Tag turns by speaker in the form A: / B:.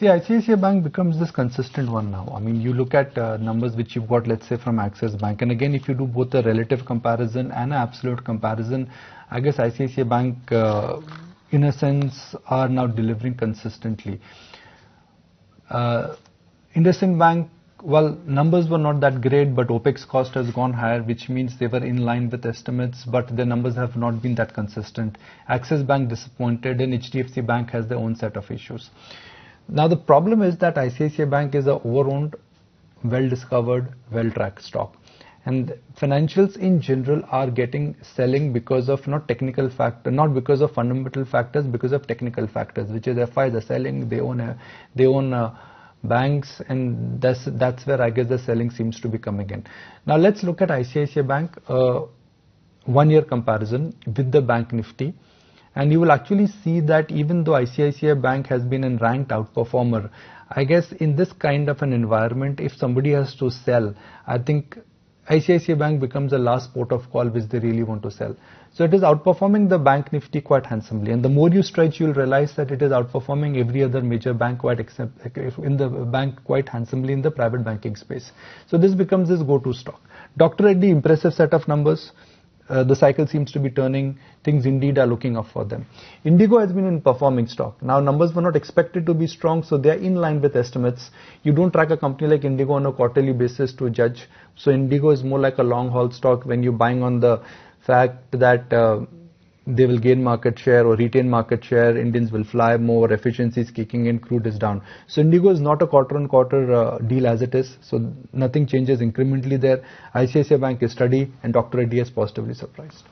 A: See, ICICI Bank becomes this consistent one now. I mean, you look at uh, numbers which you've got, let's say, from Axis Bank, and again, if you do both a relative comparison and an absolute comparison, I guess ICICI Bank, uh, in a sense, are now delivering consistently. Uh, IndusInd Bank, well, numbers were not that great, but OPEX cost has gone higher, which means they were in line with estimates, but their numbers have not been that consistent. Axis Bank disappointed, and HDFC Bank has their own set of issues. Now, the problem is that ICICI Bank is a over-owned, well-discovered, well-tracked stock. And financials in general are getting selling because of not technical factor, not because of fundamental factors, because of technical factors, which is FI, the selling, they own a, they own a, banks and that's that's where I guess the selling seems to be coming in. Now let's look at ICICI Bank uh, one year comparison with the bank nifty and you will actually see that even though ICICI Bank has been a ranked outperformer I guess in this kind of an environment if somebody has to sell I think ICICI Bank becomes the last port of call which they really want to sell. So it is outperforming the bank nifty quite handsomely. And the more you stretch, you'll realize that it is outperforming every other major bank quite except in the bank quite handsomely in the private banking space. So this becomes this go-to stock. Dr. Reddy, impressive set of numbers. Uh, the cycle seems to be turning. Things indeed are looking up for them. Indigo has been in performing stock. Now numbers were not expected to be strong, so they are in line with estimates. You don't track a company like Indigo on a quarterly basis to judge. So Indigo is more like a long haul stock when you're buying on the fact that uh, they will gain market share or retain market share, Indians will fly more, efficiency is kicking in, crude is down. So Indigo is not a quarter on quarter uh, deal as it is, so nothing changes incrementally there. ICICI Bank is steady and Dr. Reddy is positively surprised.